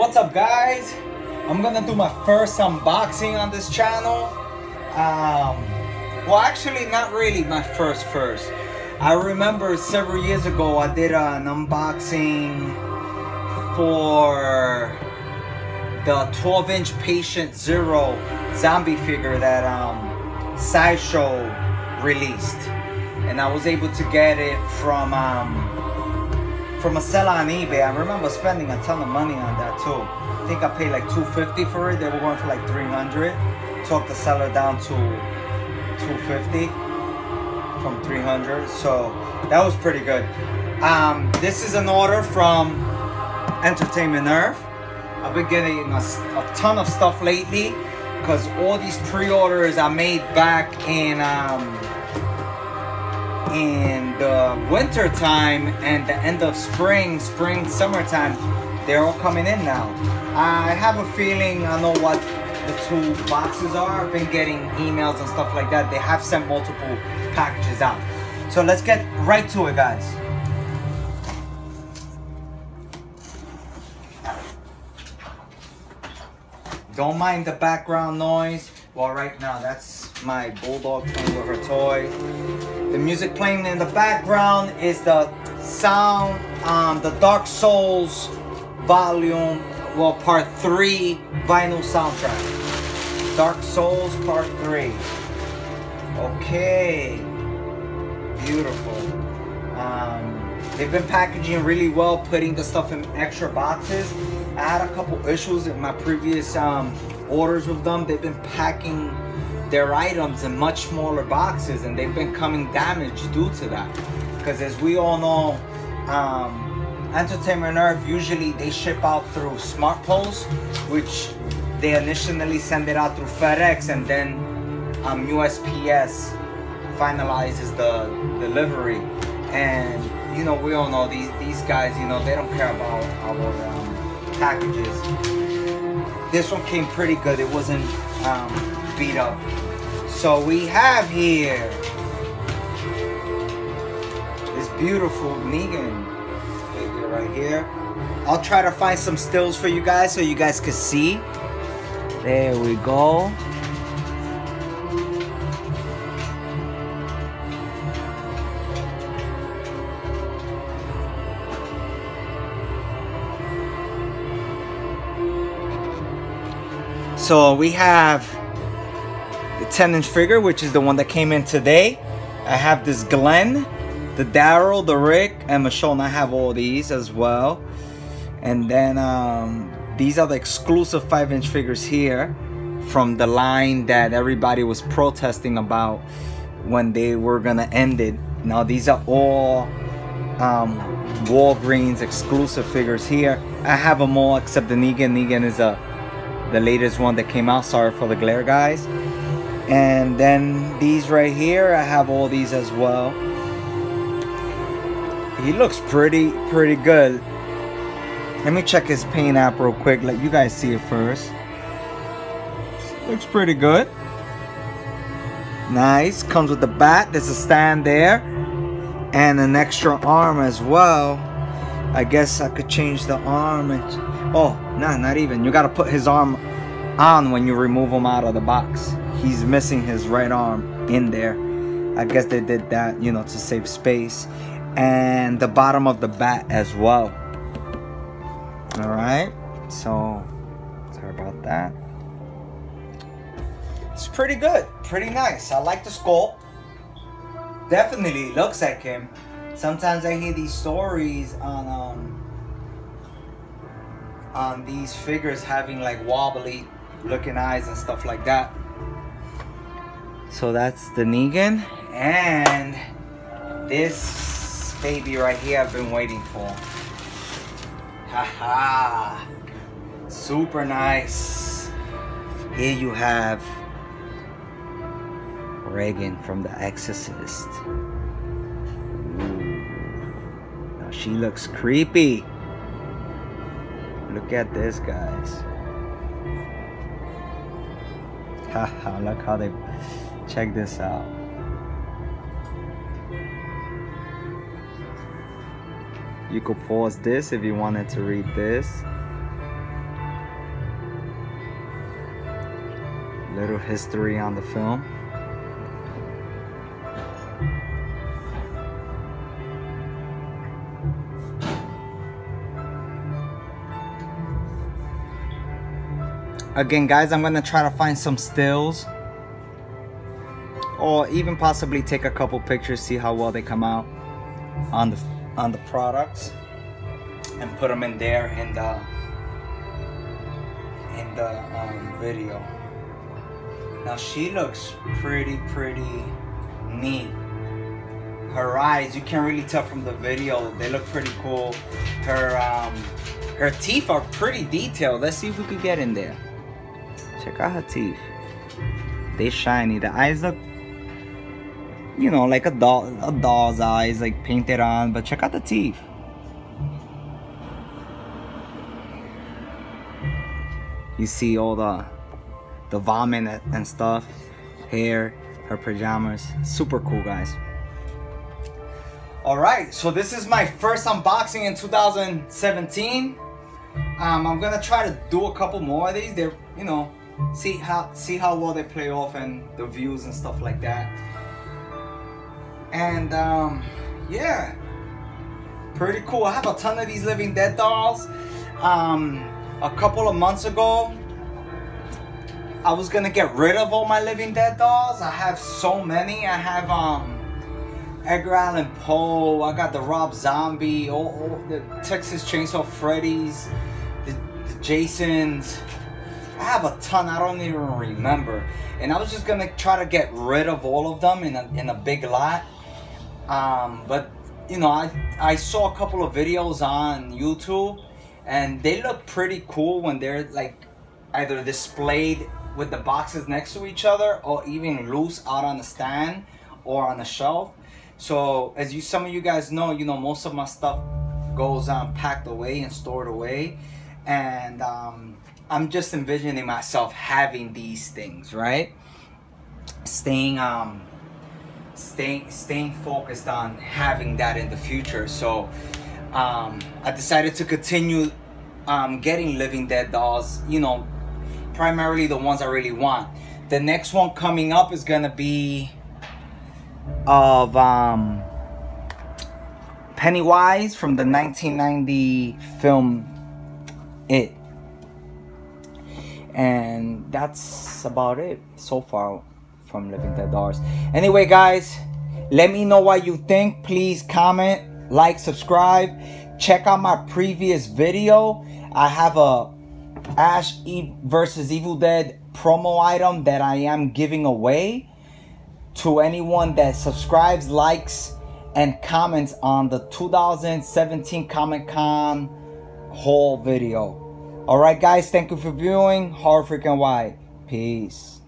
What's up guys? I'm gonna do my first unboxing on this channel. Um, well actually not really my first first. I remember several years ago I did an unboxing for the 12 inch Patient Zero zombie figure that um, Sideshow released. And I was able to get it from um, from a seller on eBay. I remember spending a ton of money on that too. I think I paid like 250 for it. They were going for like 300. Talked the seller down to 250 from 300. So that was pretty good. Um, this is an order from Entertainment Earth. I've been getting a, a ton of stuff lately because all these pre-orders I made back in um, in the winter time and the end of spring, spring, summertime, they're all coming in now. I have a feeling I know what the two boxes are. I've been getting emails and stuff like that. They have sent multiple packages out. So let's get right to it, guys. Don't mind the background noise. Well, right now, that's my bulldog playing with her toy. The music playing in the background is the sound, um, the Dark Souls volume, well, part three vinyl soundtrack. Dark Souls part three. Okay. Beautiful. Um, they've been packaging really well, putting the stuff in extra boxes. I had a couple issues in my previous um, orders with them. They've been packing their items in much smaller boxes and they've been coming damaged due to that. Because as we all know, um, Entertainment Earth usually they ship out through Smart Post, which they initially send it out through FedEx and then um, USPS finalizes the delivery. And you know, we all know these these guys, you know, they don't care about our um, packages. This one came pretty good. It wasn't um, beat up. So we have here this beautiful Negan figure right here. I'll try to find some stills for you guys so you guys can see. There we go. So we have 10 inch figure, which is the one that came in today. I have this Glenn, the Daryl, the Rick, and Michonne. I have all these as well. And then um, these are the exclusive 5 inch figures here from the line that everybody was protesting about when they were gonna end it. Now these are all um, Walgreens exclusive figures here. I have them all except the Negan. Negan is a the latest one that came out. Sorry for the glare, guys. And then these right here, I have all these as well. He looks pretty, pretty good. Let me check his paint app real quick. Let you guys see it first. Looks pretty good. Nice. Comes with the bat. There's a stand there. And an extra arm as well. I guess I could change the arm and oh nah not even you gotta put his arm on when you remove him out of the box he's missing his right arm in there. I guess they did that you know to save space. And the bottom of the bat as well. All right so sorry about that. It's pretty good pretty nice. I like the sculpt definitely looks like him. Sometimes I hear these stories on um on these figures having like wobbly looking eyes and stuff like that. So that's the Negan and this baby right here I've been waiting for. Haha. Super nice. Here you have Regan from The Exorcist. Now she looks creepy. Look at this, guys. Haha, look how they Check this out. You could pause this if you wanted to read this. Little history on the film. Again, guys, I'm going to try to find some stills or even possibly take a couple pictures, see how well they come out on the on the products and put them in there in the in the um, video. Now she looks pretty pretty neat. Her eyes, you can't really tell from the video, they look pretty cool. Her um, her teeth are pretty detailed. Let's see if we could get in there. Check out her teeth. They shiny. The eyes look, you know, like a doll, a doll's eyes, like painted on. But check out the teeth. You see all the, the vomit and stuff, hair, her pajamas. Super cool, guys. All right, so this is my first unboxing in 2017. Um, I'm gonna try to do a couple more of these. They're, you know, see how see how well they play off and the views and stuff like that and um yeah. Pretty cool. I have a ton of these living dead dolls. Um a couple of months ago i was gonna get rid of all my living dead dolls. I have so many. I have um edgar allan poe. I got the rob zombie. All, all the texas chainsaw freddy's. The, the jasons. I have a ton, I don't even remember. And I was just gonna try to get rid of all of them in a, in a big lot. Um, but, you know, I, I saw a couple of videos on YouTube and they look pretty cool when they're like either displayed with the boxes next to each other or even loose out on the stand or on the shelf. So as you some of you guys know, you know, most of my stuff goes um, packed away and stored away. And um, I'm just envisioning myself having these things, right? Staying um staying staying focused on having that in the future. So um I decided to continue um getting living dead dolls, you know, primarily the ones I really want. The next one coming up is gonna be of um Pennywise from the 1990 film It and that's about it so far from living dead dolls anyway guys let me know what you think. Please comment like subscribe. Check out my previous video. I have a ash versus evil dead promo item that i am giving away. To anyone that subscribes likes and comments on the 2017 comic con haul video. All right, guys, thank you for viewing. Horror Freak NY. Peace.